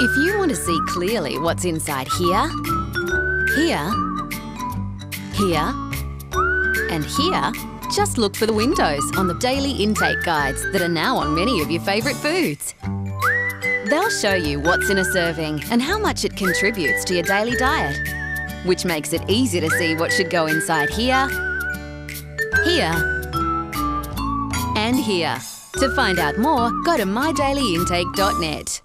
If you want to see clearly what's inside here, here, here, and here, just look for the windows on the daily intake guides that are now on many of your favourite foods. They'll show you what's in a serving and how much it contributes to your daily diet, which makes it easy to see what should go inside here, here, and here. To find out more, go to mydailyintake.net.